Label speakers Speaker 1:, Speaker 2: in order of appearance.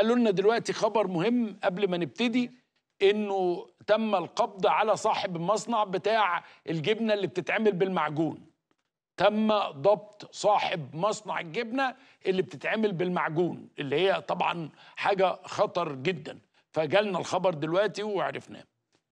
Speaker 1: قالوا لنا دلوقتي خبر مهم قبل ما نبتدي إنه تم القبض على صاحب المصنع بتاع الجبنة اللي بتتعمل بالمعجون. تم ضبط صاحب مصنع الجبنة اللي بتتعمل بالمعجون اللي هي طبعا حاجة خطر جدا. فجالنا الخبر دلوقتي وعرفناه.